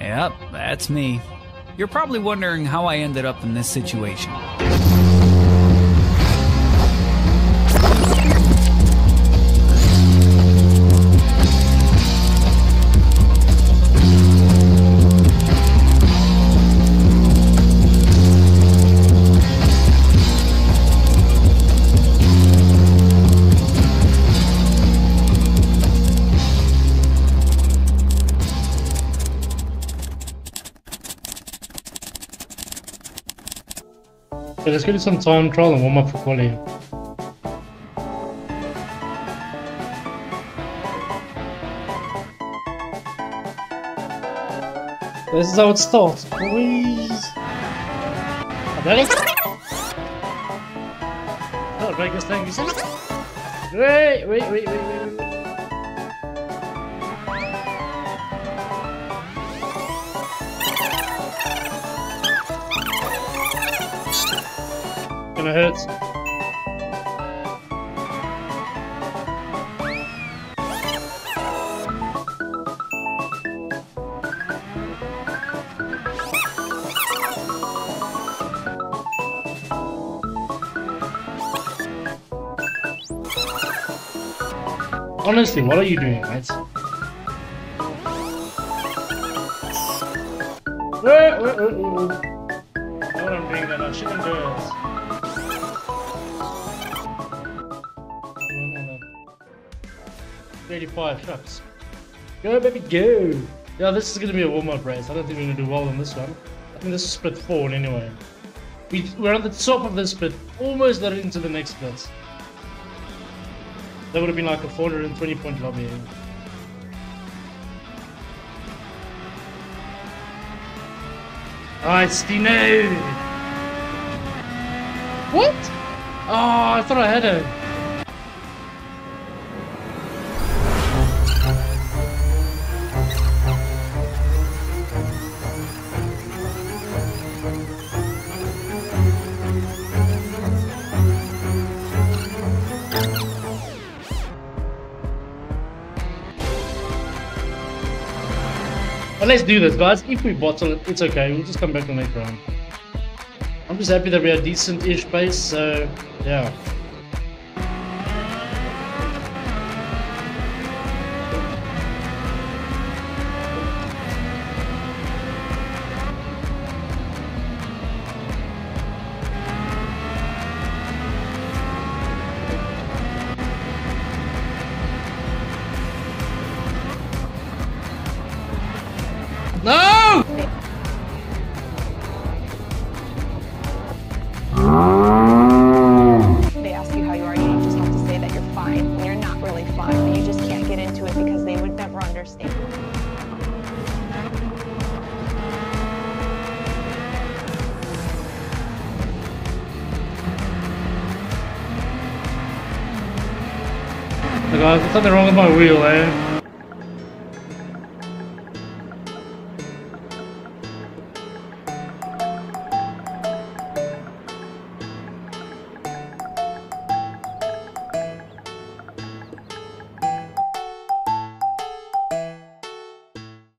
Yep, that's me. You're probably wondering how I ended up in this situation. Okay, let's give it some time trial and warm up for quality. This is how it starts, boys. Oh, Vegas, thank you so much. Wait, wait, wait, wait, wait, wait. Gonna hurt. Honestly, what are you doing, mate? Wait, wait, wait, wait, wait. No, I'm doing that. I shouldn't do it. 35 shots. Go, baby, go! Yeah, this is gonna be a warm-up race. I don't think we're gonna do well on this one. I think this is split 4 anyway. We, we're on the top of this split, almost got into the next split. That would have been like a 420 point lobby. Eh? Alright, Stino! What? Oh, I thought I had it. But let's do this, guys. If we bottle it, it's okay. We'll just come back the next round. I'm just happy that we are decent-ish pace, so yeah. Fine, but you just can't get into it because they would never understand. Guys, there's something wrong with my wheel, eh?